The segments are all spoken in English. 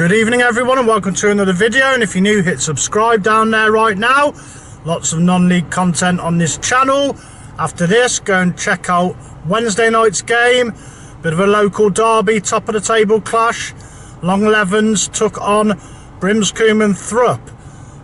Good evening everyone and welcome to another video and if you're new hit subscribe down there right now. Lots of non-league content on this channel. After this go and check out Wednesday night's game. Bit of a local derby, top of the table clash. Longlevens took on Brimscombe and Thrupp.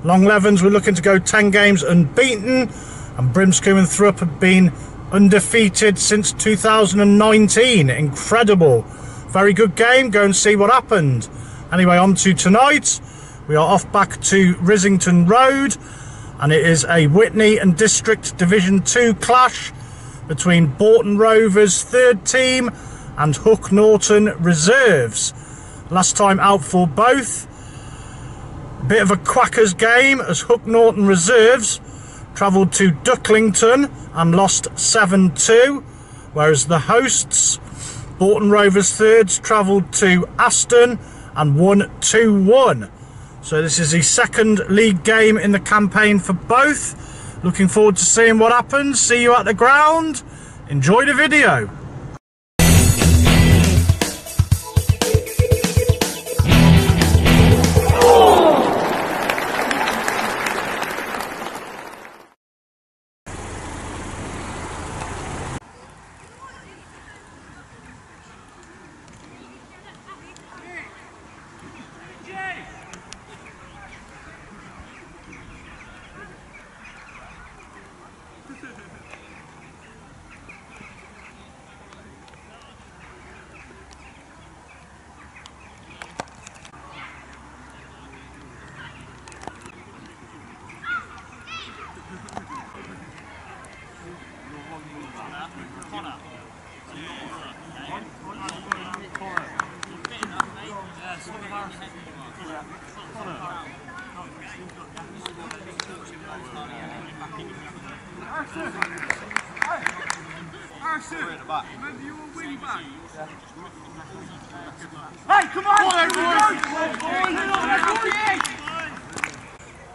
Longlevens were looking to go 10 games unbeaten and Brimscombe and Thrupp have been undefeated since 2019. Incredible. Very good game. Go and see what happened. Anyway, on to tonight. We are off back to Rissington Road and it is a Whitney and District Division 2 clash between Bourton Rovers third team and Hook Norton Reserves. Last time out for both. Bit of a quackers game as Hook Norton Reserves travelled to Ducklington and lost 7-2 whereas the hosts Bourton Rovers thirds travelled to Aston and won 2-1 so this is the second league game in the campaign for both. Looking forward to seeing what happens. See you at the ground. Enjoy the video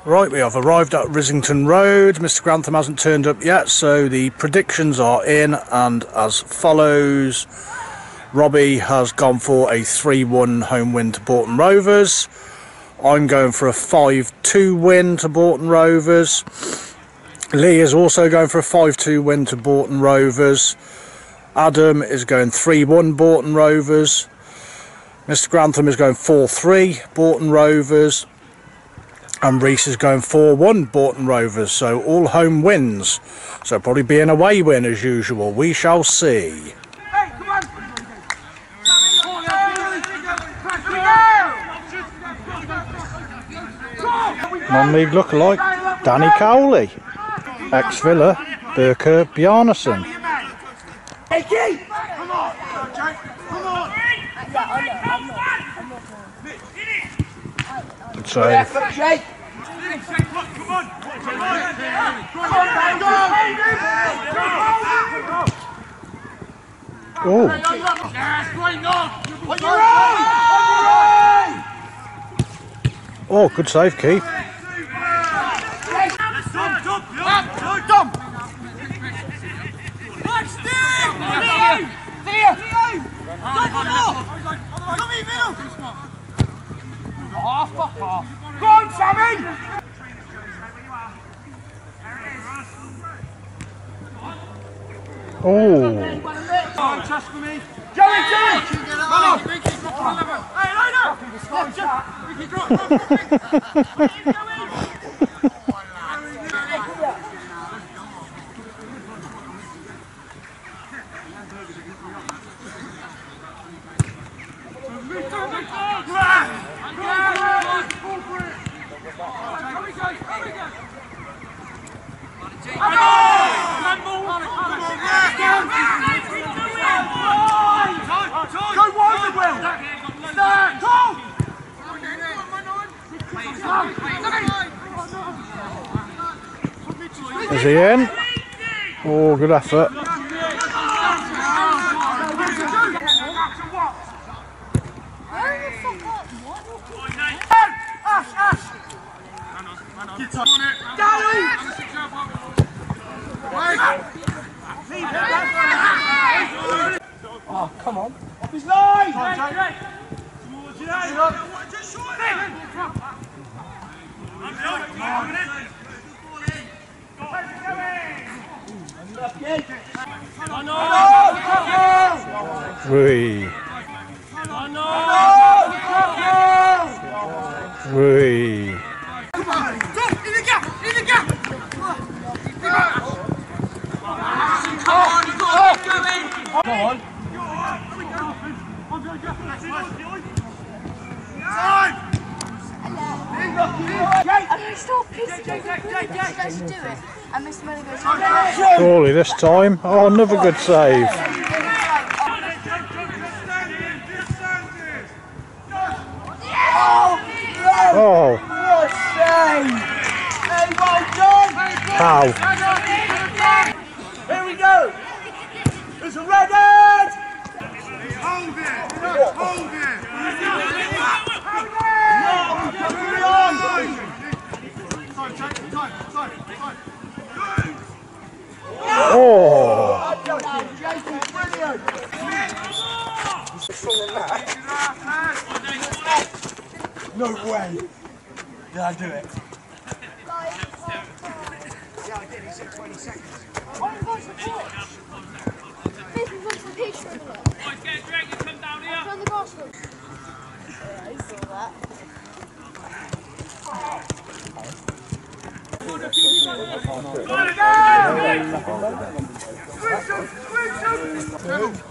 Right, we have arrived at Rissington Road. Mr. Grantham hasn't turned up yet, so the predictions are in and as follows. Robbie has gone for a 3-1 home win to Bourton Rovers. I'm going for a 5-2 win to Bourton Rovers. Lee is also going for a 5-2 win to Bourton Rovers. Adam is going 3-1 Bourton Rovers. Mr. Grantham is going 4-3 Bourton Rovers and Reese is going 4-1 Bourton Rovers so all home wins so probably be an away win as usual we shall see non-league look-alike Danny Cowley ex-Villa Birkir Bjarnason. Oh, oh, good save, Keith. Go on, Sammy! Oh, Joey, Joey! Come on! Hey, line up! Go wide, Will! Stand! Go! is he Oh, good effort. Oh, come on. His line! Wee. I'm going stop pissing off the You guys do it. And Mr. Money goes, "Oh, Surely this time. Oh, another good save. Oh, What a save! Hey, well done! how? Here we go! It's a red head! Hold it! Hold it! Carry on! Time, time, time, time, time. Oh, Jason, brilliant! No way! Did I do it? Yeah, I One goes to pitch. This one's the pitch. Get Greg, you come down here. On the grass field. Yeah, I saw that.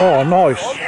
Oh, nice.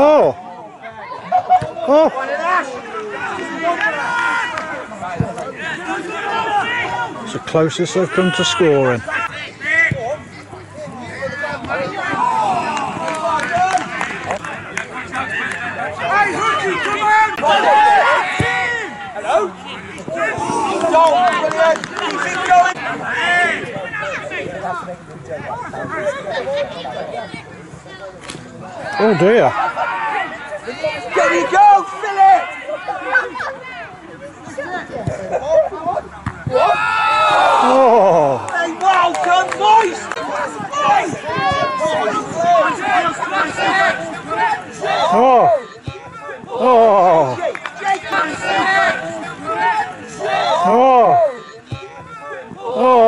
Oh. Oh. It's the closest they've come to scoring. Oh dear. There you go, fill it! Oh. Hey, well done, boys! Oh. Oh. Oh. Oh.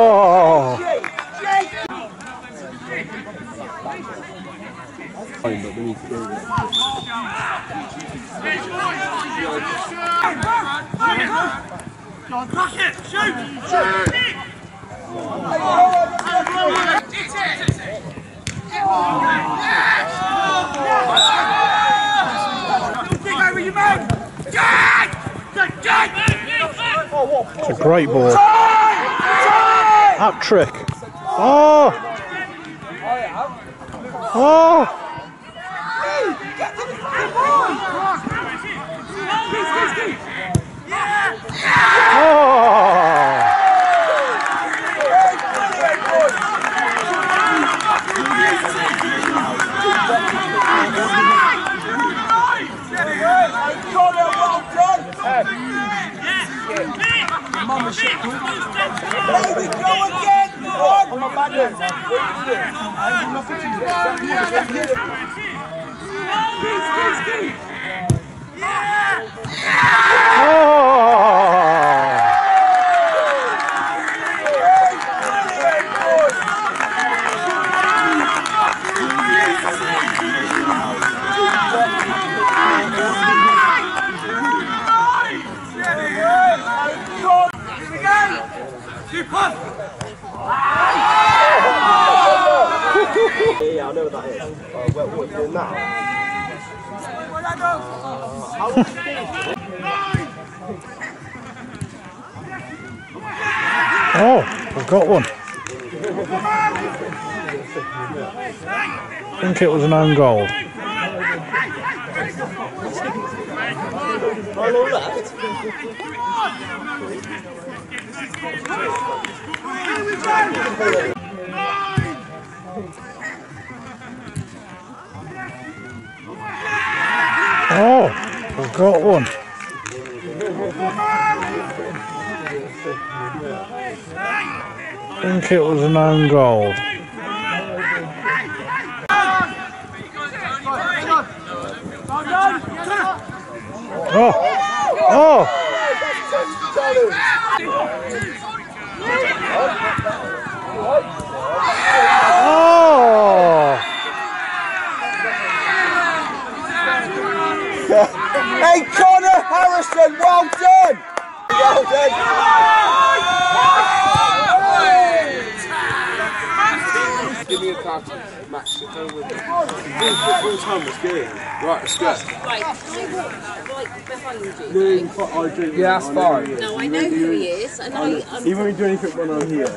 It. Crack it! Shoot! Shoot! It's a great ball. Hat trick. Oh! Oh! Oh! Connor, well done! There we go again! Come on! Oh! Yeah, I know what that is. Well, what, doing that? Oh, we've got one. I think it was an own goal. Oh, we've got one. I think it was an own goal. Oh, oh, oh! Hey, Connor Harrison, well done! Well done! Give me a card, Max. Sit down with me. Full time was good. Right, let's go. Right, can I walk like behind you? No, I do. Yeah, that's fine. No, I know who he is, and I. I'm, He won't do anything when I'm here.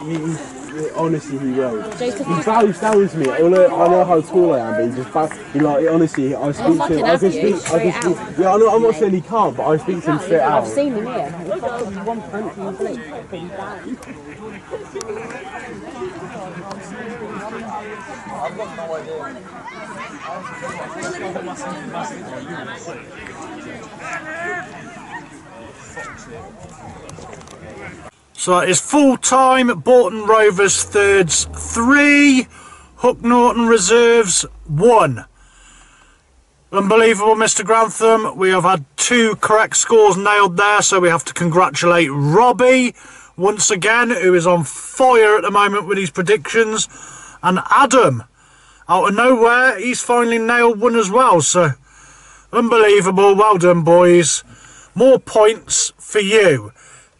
He, he, he- honestly, he will. Joseph, He bows down to me. I know, I know how tall I am, but he just bows. He like honestly, I oh, speak to him. I can speak. I can speak. Yeah, I know. I'm not saying he can't, but I speak to him straight out. I've seen him here. He fucking one punch and the blade put him down. So it is full time Bourton Rovers thirds three, Hook Norton reserves one. Unbelievable, Mr. Grantham. We have had two correct scores nailed there, so we have to congratulate Robbie once again, who is on fire at the moment with his predictions, and Adam. Out of nowhere, he's finally nailed one as well, so unbelievable. Well done, boys. More points for you.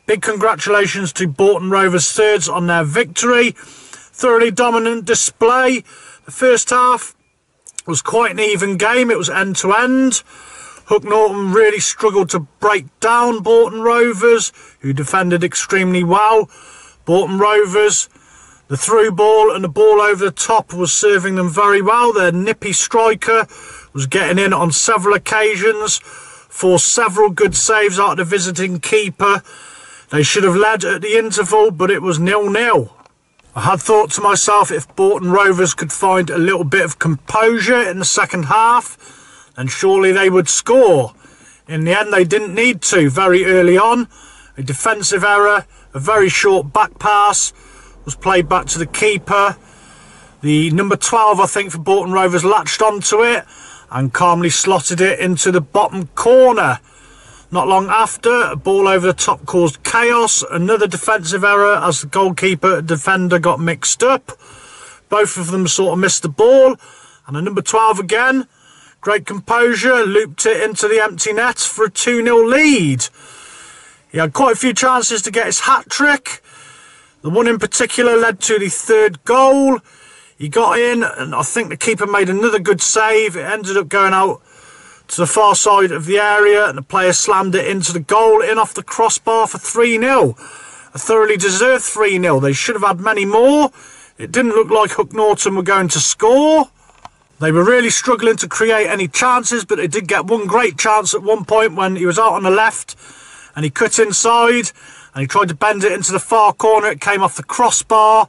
Big congratulations to Bourton Rovers thirds on their victory. Thoroughly dominant display. The first half was quite an even game. It was end to end. Hook Norton really struggled to break down Bourton Rovers, who defended extremely well. Bourton Rovers, the through ball and the ball over the top was serving them very well. Their nippy striker was getting in on several occasions for several good saves out of the visiting keeper. They should have led at the interval, but it was nil-nil. I had thought to myself if Bourton Rovers could find a little bit of composure in the second half, then surely they would score. In the end, they didn't need to very early on. A defensive error, a very short back pass was played back to the keeper. The number 12, I think, for Bourton Rovers latched onto it and calmly slotted it into the bottom corner. Not long after, a ball over the top caused chaos. Another defensive error as the goalkeeper defender got mixed up. Both of them sort of missed the ball. And a number 12 again. Great composure, looped it into the empty net for a 2-0 lead. He had quite a few chances to get his hat-trick. The one in particular led to the third goal. He got in, and I think the keeper made another good save. It ended up going out to the far side of the area, and the player slammed it into the goal, in off the crossbar for 3-0. A thoroughly deserved 3-0. They should have had many more. It didn't look like Hook Norton were going to score. They were really struggling to create any chances, but they did get one great chance at one point when he was out on the left and he cut inside and he tried to bend it into the far corner. It came off the crossbar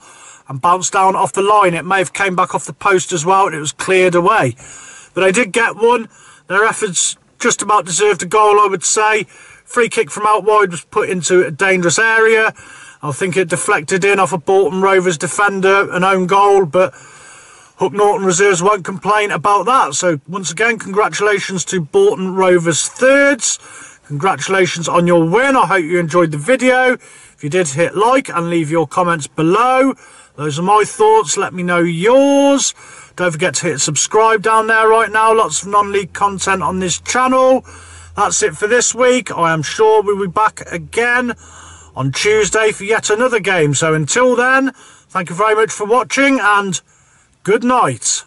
and bounced down off the line. It may have came back off the post as well and it was cleared away. But they did get one. Their efforts just about deserved a goal, I would say. Free kick from out wide was put into a dangerous area. I think it deflected in off a Bourton Rovers defender, an own goal, but Hook Norton reserves won't complain about that. So once again, congratulations to Bourton Rovers thirds. Congratulations on your win. I hope you enjoyed the video. If you did, hit like and leave your comments below. Those are my thoughts. Let me know yours. Don't forget to hit subscribe down there right now. Lots of non-league content on this channel. That's it for this week. I am sure we'll be back again on Tuesday for yet another game. So until then, thank you very much for watching and good night.